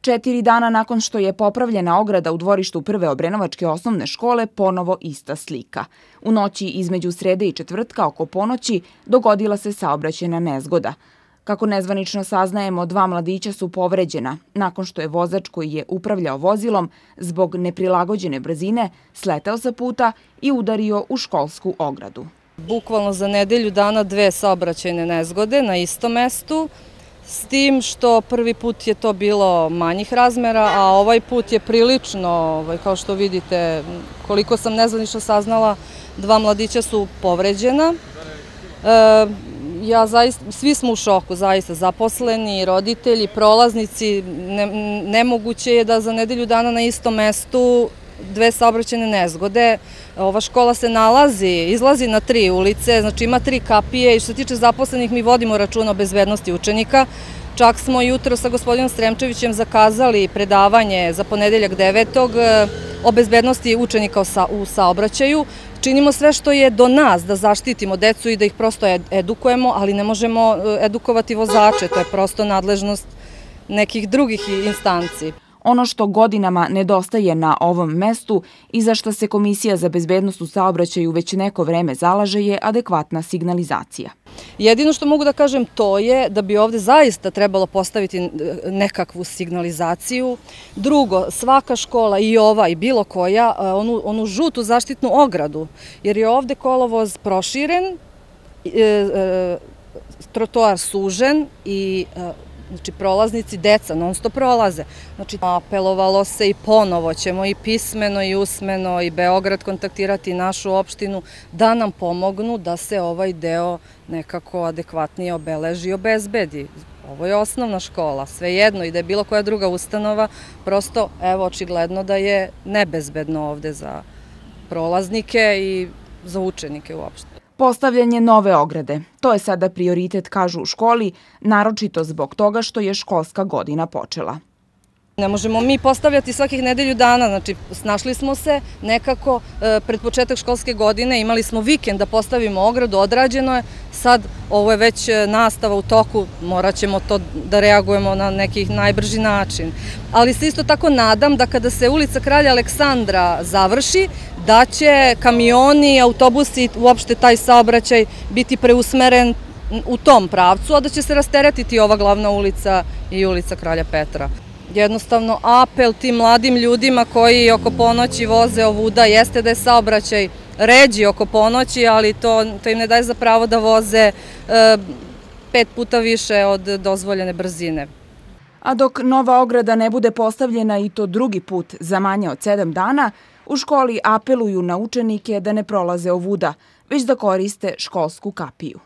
Četiri dana nakon što je popravljena ograda u dvorištu prve Obrenovačke osnovne škole, ponovo ista slika. U noći između srede i četvrtka oko ponoći dogodila se saobraćena nezgoda. Kako nezvanično saznajemo, dva mladića su povređena nakon što je vozač koji je upravljao vozilom zbog neprilagođene brzine sletao sa puta i udario u školsku ogradu. Bukvalno za nedelju dana dve saobraćajne nezgode na istom mestu. S tim što prvi put je to bilo manjih razmera, a ovaj put je prilično, ovaj, kao što vidite, koliko sam nezvanično saznala, dva mladića su povređena. E, ja zaista, svi smo u šoku, zaista, zaposleni, roditelji, prolaznici, ne, nemoguće je da za nedelju dana na istom mestu dve saobraćene nezgode. Ova škola se nalazi, izlazi na tri ulice, znači ima tri kapije i što se tiče zaposlenih mi vodimo račun o bezbednosti učenika. Čak smo jutro sa gospodinom Stremčevićem zakazali predavanje za ponedeljak 9. Eh, o bezbednosti učenika u saobraćaju. Činimo sve što je do nas da zaštitimo decu i da ih prosto edukujemo, ali ne možemo eh, edukovati vozače, to je prosto nadležnost nekih drugih instanci. Ono što godinama nedostaje na ovom mestu i za što se Komisija za bezbednost u saobraćaju već neko vreme zalaže je adekvatna signalizacija. Jedino što mogu da kažem to je da bi ovde zaista trebalo postaviti nekakvu signalizaciju. Drugo, svaka škola i ova i bilo koja, onu, onu žutu zaštitnu ogradu, jer je ovde kolovoz proširen, e, e, trotoar sužen i e, Znači, prolaznici, deca non stop prolaze. Znači, apelovalo se i ponovo ćemo i pismeno i usmeno i Beograd kontaktirati našu opštinu da nam pomognu da se ovaj deo nekako adekvatnije obeleži i obezbedi. Ovo je osnovna škola, svejedno i da je bilo koja druga ustanova, prosto, evo, očigledno da je nebezbedno ovde za prolaznike i za učenike uopšte. Postavljanje nove ograde. To je sada prioritet, kažu u školi, naročito zbog toga što je školska godina počela. Ne možemo mi postavljati svakih nedelju dana, znači snašli smo se nekako e, pred početak školske godine, imali smo vikend da postavimo ogradu, odrađeno je, sad ovo je već e, nastava u toku, morat ćemo to da reagujemo na neki najbrži način. Ali se isto tako nadam da kada se ulica Kralja Aleksandra završi, da će kamioni, autobusi, uopšte taj saobraćaj biti preusmeren u tom pravcu, a da će se rasteretiti ova glavna ulica i ulica Kralja Petra. Jednostavno apel tim mladim ljudima koji oko ponoći voze ovuda jeste da je saobraćaj ređi oko ponoći, ali to, im ne daje za pravo da voze e, pet puta više od dozvoljene brzine. A dok nova ograda ne bude postavljena i to drugi put za manje od sedam dana, U školi apeluju na učenike da ne prolaze ovuda, već da koriste školsku kapiju.